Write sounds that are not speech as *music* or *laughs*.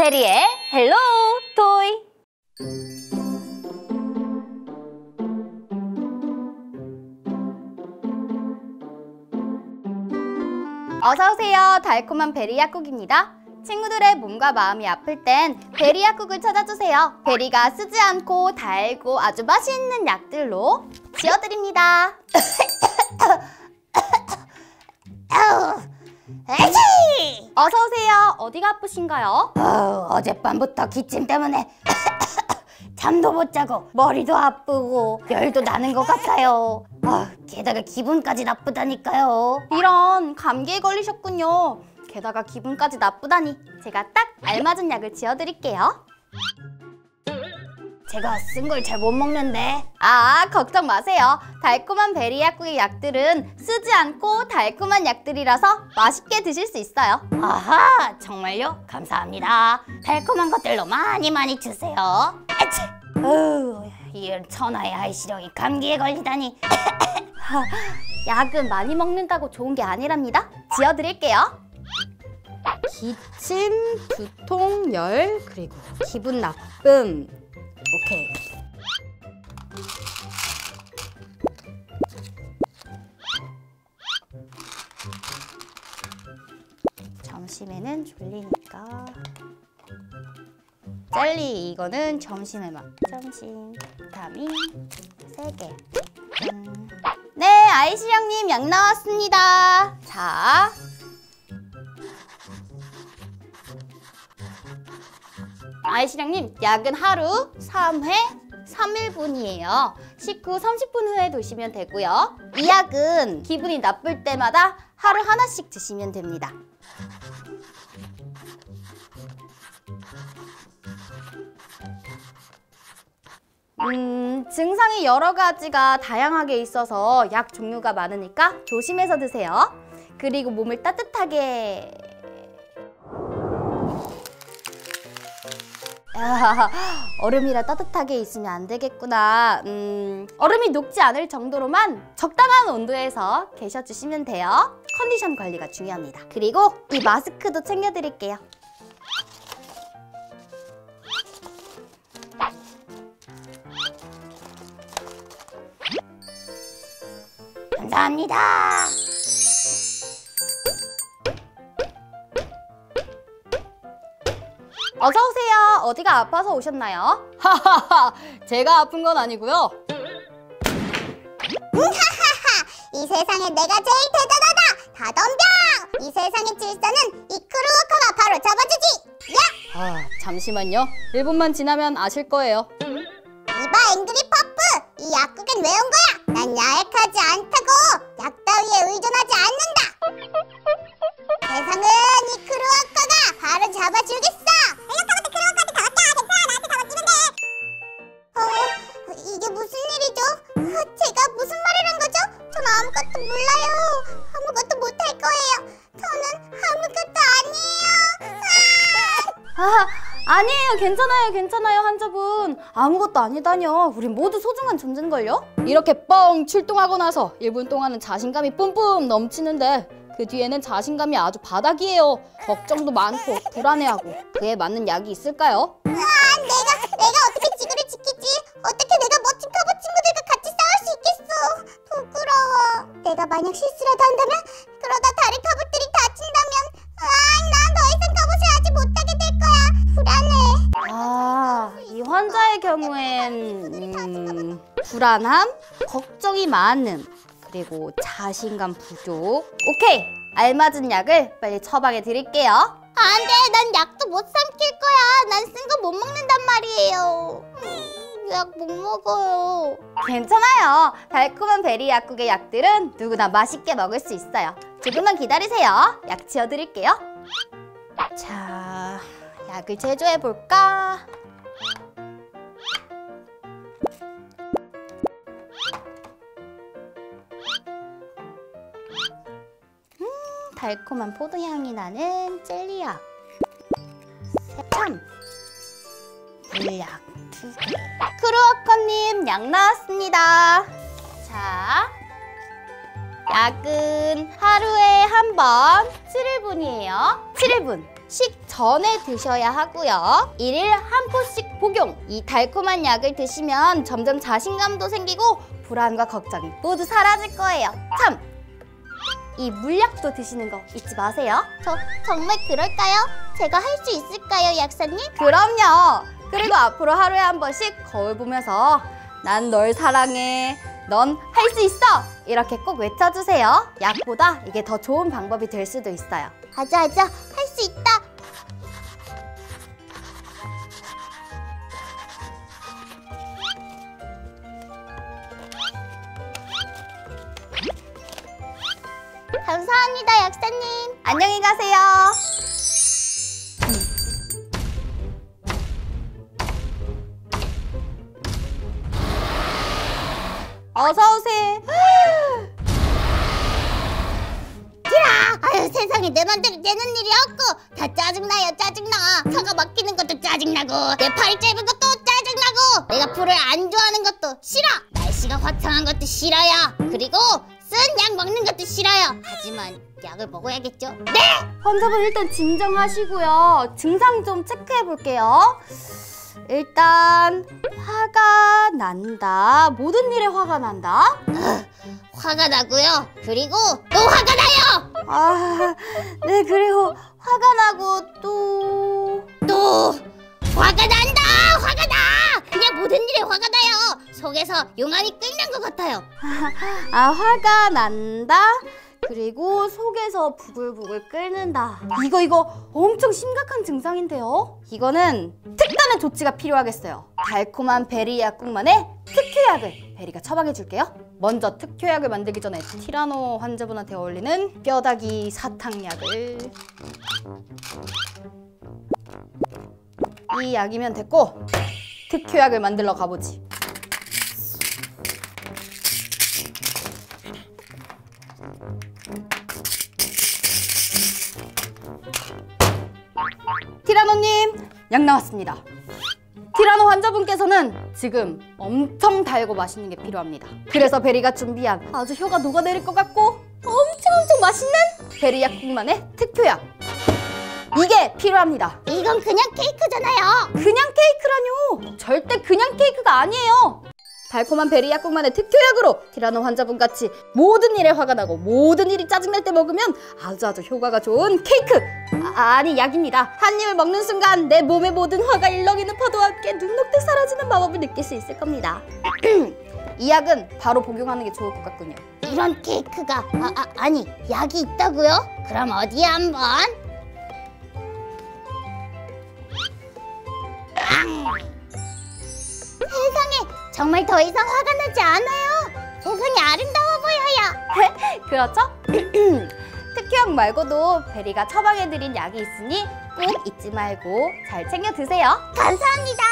베리의 헬로 토이 어서오세요 달콤한 베리 약국입니다 친구들의 몸과 마음이 아플 땐 베리 약국을 찾아주세요 베리가 쓰지 않고 달고 아주 맛있는 약들로 지어드립니다 에이! 어서 오세요 어디가 아프신가요? 어, 어젯밤부터 기침 때문에 *coughs* 잠도 못 자고 머리도 아프고 열도 나는 것 같아요. 아, 게다가 기분까지 나쁘다니까요. 이런 감기에 걸리셨군요. 게다가 기분까지 나쁘다니 제가 딱 알맞은 약을 지어드릴게요. 제가 쓴 걸 잘 못 먹는데 아 걱정 마세요. 달콤한 베리 약국의 약들은 쓰지 않고 달콤한 약들이라서 맛있게 드실 수 있어요. 아하 정말요? 감사합니다. 달콤한 것들로 많이 많이 주세요. 아치! 어우, 이런 천하의 아이시령이 감기에 걸리다니 *laughs* 약은 많이 먹는다고 좋은 게 아니랍니다. 지어드릴게요. 기침, 두통, 열, 그리고 기분 나쁨. 오케이. 점심에는 졸리니까. 젤리 이거는 점심에만. 점심 비타민 3개. 음. 네 아이시령님 약 나왔습니다. 자 아이시령님 약은 하루 3회 3일분이에요. 식후 30분 후에 드시면 되고요. 이 약은 기분이 나쁠 때마다 하루 하나씩 드시면 됩니다. 음, 증상이 여러 가지가 다양하게 있어서 약 종류가 많으니까 조심해서 드세요. 그리고 몸을 따뜻하게 아, *laughs* 얼음이라 따뜻하게 있으면 안 되겠구나. 음, 얼음이 녹지 않을 정도로만 적당한 온도에서 계셔주시면 돼요. 컨디션 관리가 중요합니다. 그리고 이 마스크도 챙겨드릴게요. 감사합니다. 어서 오세요. 어디가 아파서 오셨나요? 하하하, 제가 아픈 건 아니고요. 이 세상에 내가 제일 대단하다! 다 덤벼! 이 세상의 질서는 이 크루워커가 바로 잡아주지! 야! 아, 잠시만요. 1분만 지나면 아실 거예요. 이봐 앵그리 퍼프! 이 약국엔 왜 온 거야? 난 나약하지 않다고! 약 따위에 의존하지 괜찮아요. 괜찮아요. 환자분. 아무것도 아니다뇨. 우리 모두 소중한 존재인걸요? 이렇게 뻥 출동하고 나서 1분 동안은 자신감이 뿜뿜 넘치는데 그 뒤에는 자신감이 아주 바닥이에요. 걱정도 많고 불안해하고 그에 맞는 약이 있을까요? 아, 내가 내가 어떻게 음, 불안함, 걱정이 많음, 그리고 자신감 부족. 오케이, 알맞은 약을 빨리 처방해 드릴게요. 안 돼, 난 약도 못 삼킬 거야. 난 쓴 거 못 먹는단 말이에요. 약못 먹어요. 괜찮아요. 달콤한 베리 약국의 약들은 누구나 맛있게 먹을 수 있어요. 조금만 기다리세요. 약 지어드릴게요. 자, 약을 제조해 볼까? 달콤한 포도향이 나는 젤리약. 참, 물약 두 개. 크루워커님 약 나왔습니다. 자, 약은 하루에 한 번 7일분이에요. 7일분. 식 전에 드셔야 하고요. 일일 한 포씩 복용. 이 달콤한 약을 드시면 점점 자신감도 생기고 불안과 걱정이 모두 사라질 거예요. 참! 이 물약도 드시는 거 잊지 마세요. 저 정말 그럴까요? 제가 할 수 있을까요, 약사님? 그럼요. 그리고 앞으로 하루에 한 번씩 거울 보면서 난 널 사랑해. 넌 할 수 있어. 이렇게 꼭 외쳐주세요. 약보다 이게 더 좋은 방법이 될 수도 있어요. 아자 아자 할 수 있다. 안녕히 가세요. 어서 오세요. 아유 세상에 내 맘대로 되는 일이 없고 다 짜증나요 짜증나 차가 막히는 것도 짜증나고 내 팔이 짧은 것도 짜증나고 내가 풀을 안 좋아하는 것도 싫어 날씨가 화창한 것도 싫어요 그리고 쓴약 먹는 것도 싫어요 하지만 약을 먹어야겠죠 네 환자분 일단 진정하시고요. 증상 좀 체크해 볼게요. 일단 화가 난다. 모든 일에 화가 난다. 화가 나고요 그리고 또 화가 나요 아, 네 그리고 화가 나고 또 또 속에서 용암이 끓는 것 같아요 *laughs* 아, 화가 난다. 그리고 속에서 부글부글 끓는다. 이거 이거 엄청 심각한 증상인데요. 이거는 특단의 조치가 필요하겠어요. 달콤한 베리 약국만의 특효약을 베리가 처방해 줄게요. 먼저 특효약을 만들기 전에 티라노 환자분한테 어울리는 뼈다귀 사탕약을 이 약이면 됐고 특효약을 만들러 가보지. 티라노님, 약 나왔습니다. 티라노 환자분께서는 지금 엄청 달고 맛있는 게 필요합니다. 그래서 베리가 준비한 아주 혀가 녹아내릴 것 같고 엄청 엄청 맛있는 베리 약국만의 특효약. 이게 필요합니다. 이건 그냥 케이크잖아요 그냥 케이크라뇨. 절대 그냥 케이크가 아니에요. 달콤한 베리 약국만의 특효약으로 티라노 환자분 같이 모든 일에 화가 나고 모든 일이 짜증날 때 먹으면 아주 아주 효과가 좋은 케이크 아, 니 약입니다. 한 입을 먹는 순간 내 몸의 모든 화가 일렁이는 파도와 함께 눈녹듯 사라지는 마법을 느낄 수 있을 겁니다. *clears throat* 이 약은 바로 복용하는 게 좋을 것 같군요. 이런 케이크가 아, 아 아니 약이 있다고요? 그럼 어디에 한번 앙! 세상에 정말 더 이상 화가 나지 않아요 세상이 아름다워 보여요 *laughs* 그렇죠? *clears throat* 특효약 말고도 베리가 처방해드린 약이 있으니 꼭 잊지 말고 잘 챙겨 드세요. 감사합니다.